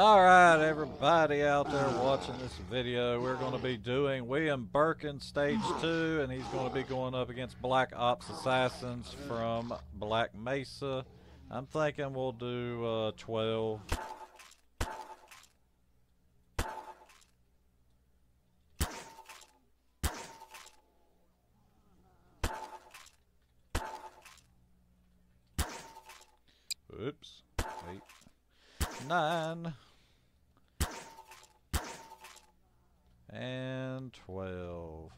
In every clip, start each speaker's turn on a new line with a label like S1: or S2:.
S1: everybody out there watching this video. We're going to be doing William Birkin Stage 2, and he's going to be going up against Black Ops Assassins from Black Mesa. I'm thinking we'll do uh, 12. Oops. Eight. Nine. And 12.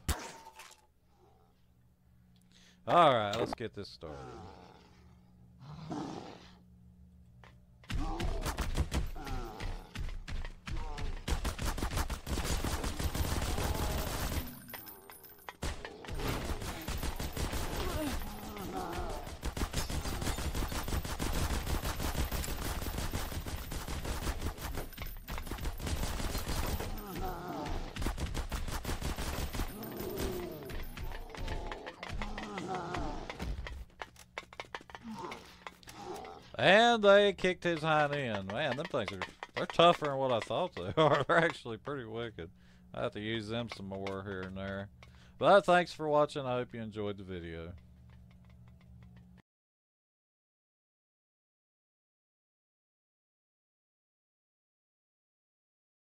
S1: Alright, let's get this started. And they kicked his hind end. Man, them things are they're tougher than what I thought they are. they're actually pretty wicked. I have to use them some more here and there. But thanks for watching. I hope you enjoyed the video.